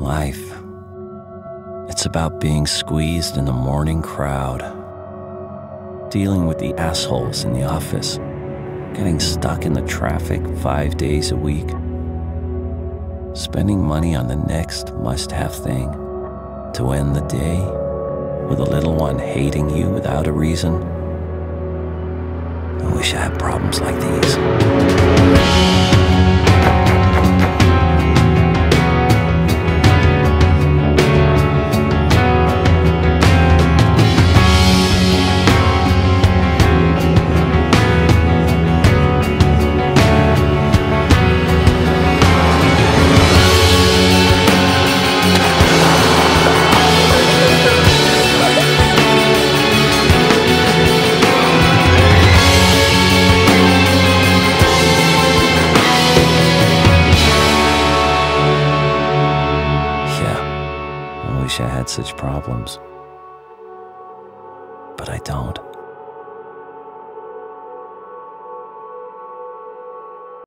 life. It's about being squeezed in the morning crowd, dealing with the assholes in the office, getting stuck in the traffic five days a week, spending money on the next must have thing to end the day with a little one hating you without a reason. I wish I had problems like these. I wish I had such problems. But I don't.